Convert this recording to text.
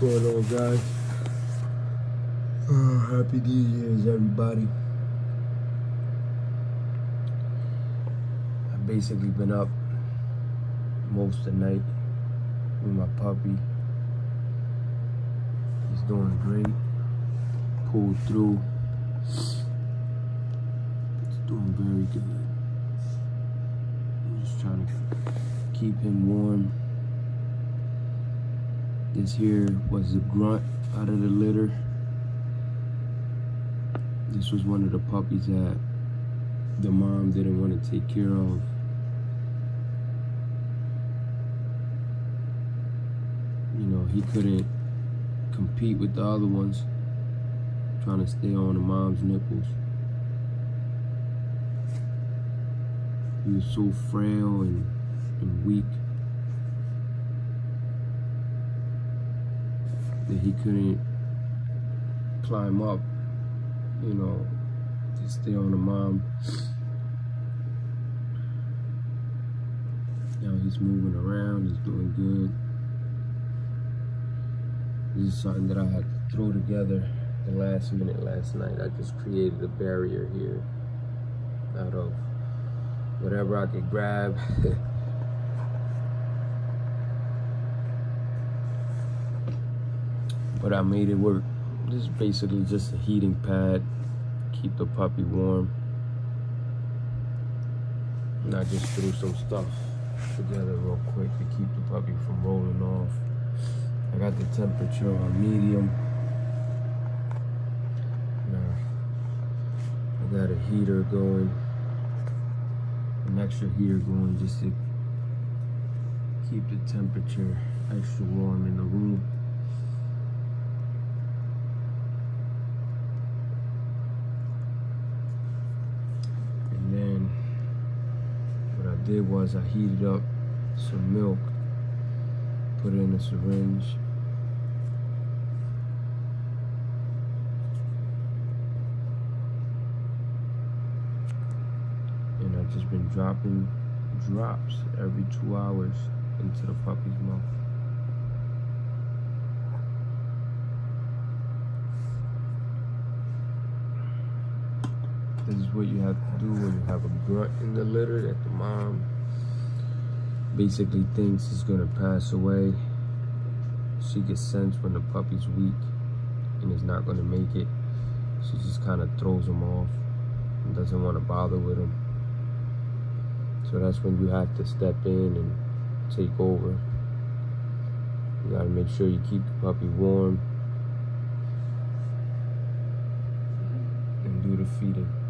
going on, guys? Uh, happy New Year's, everybody. I've basically been up most of the night with my puppy. He's doing great. Pulled through. He's doing very good. I'm just trying to keep him warm. This here was the grunt out of the litter. This was one of the puppies that the mom didn't want to take care of. You know, he couldn't compete with the other ones, trying to stay on the mom's nipples. He was so frail and, and weak. That he couldn't climb up, you know, to stay on the mom. Now he's moving around, he's doing good. This is something that I had to throw together the last minute last night. I just created a barrier here out of whatever I could grab. but I made it work. This is basically just a heating pad, keep the puppy warm. And I just threw some stuff together real quick to keep the puppy from rolling off. I got the temperature on medium. Now, I got a heater going, an extra heater going just to keep the temperature extra warm in the room. Did was I heated up some milk, put it in a syringe, and I've just been dropping drops every two hours into the puppy's mouth. This is what you have to do when you have a grunt in the litter that the mom basically thinks is gonna pass away. She gets sense when the puppy's weak and is not gonna make it. She just kind of throws him off and doesn't want to bother with him. So that's when you have to step in and take over. You gotta make sure you keep the puppy warm and do the feeding.